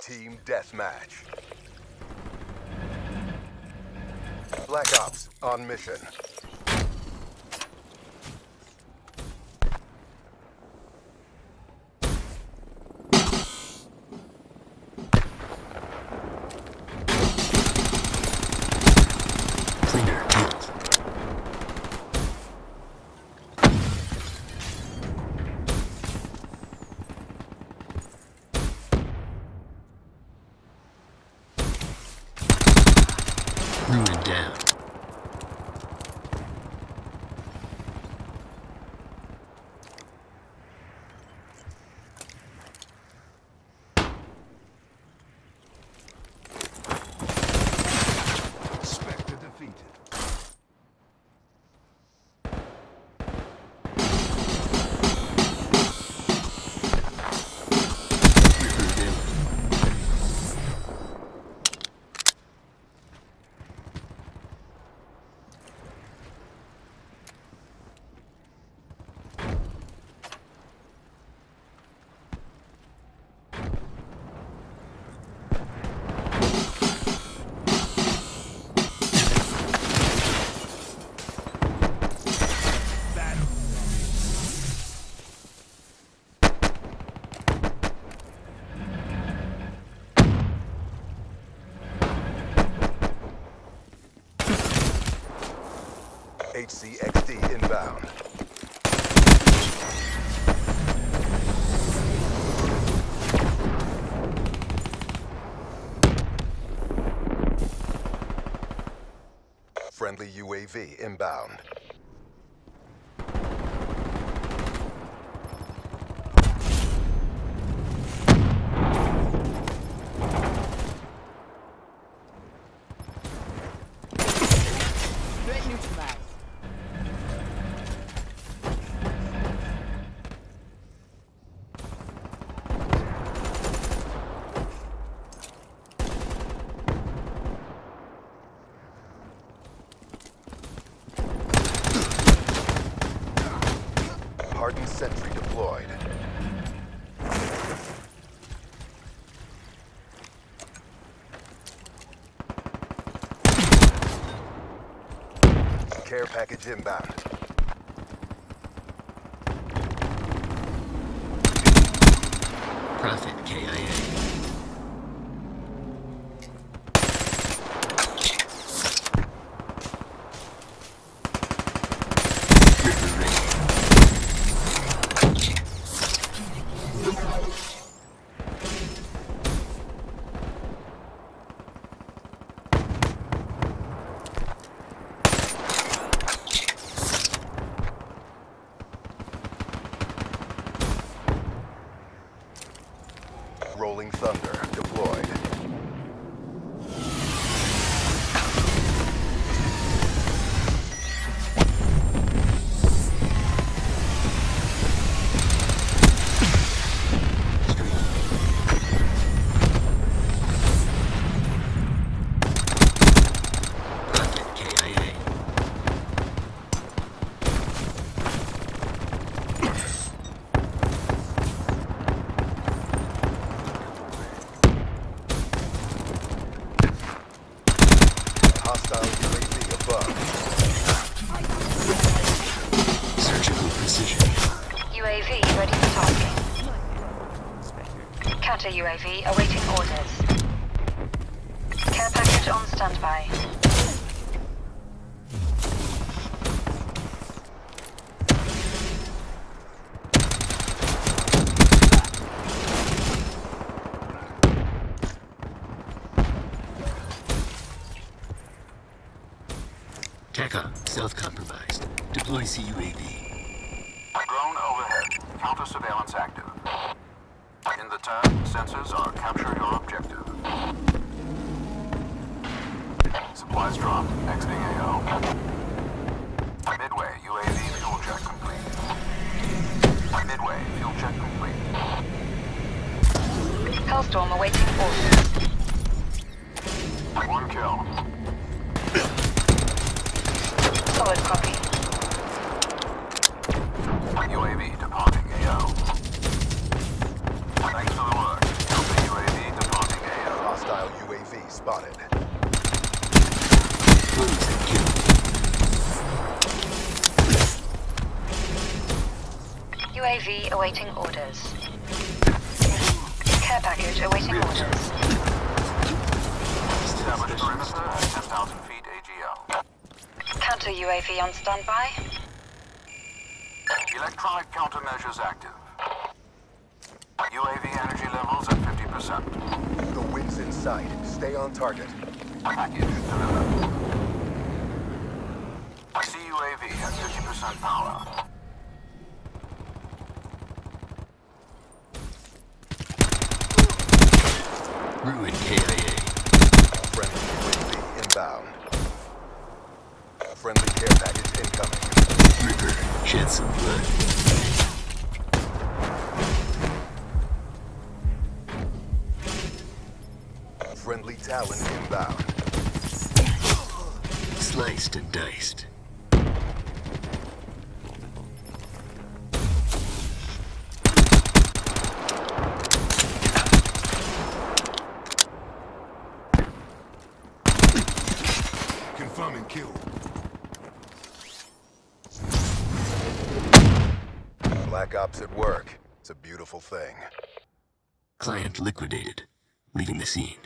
Team Deathmatch. Black Ops on mission. HCXD inbound. Friendly UAV inbound. Hardened sentry deployed. Care package inbound. Prophet KIA. Counter UAV awaiting orders. Care package on standby. TACOM, self-compromised. Deploy CUAV. Drone overhead. Counter surveillance active. Turn, sensors are capture your objective. Supplies dropped. Exiting AO. Midway, UAV fuel check complete. Midway, fuel check complete. Hellstorm awaiting orders. One kill. Solid copy. UAV departing AO. Thanks for the work. Counter UAV departing spotted. Close and kill. UAV awaiting orders. Care package awaiting orders. Establish perimeter at 10,000 feet AGL. Counter UAV on standby. Electronic countermeasures active. UAV energy levels at 50%. The wind's in sight. Stay on target. Package delivered. CUAV at 50% power. Ruin KIA. Friendly UAV inbound. Friendly care package incoming. Ripper, shed some blood. Friendly Talon inbound. Sliced and diced. Kill. Black Ops at work. It's a beautiful thing. Client liquidated. Leaving the scene.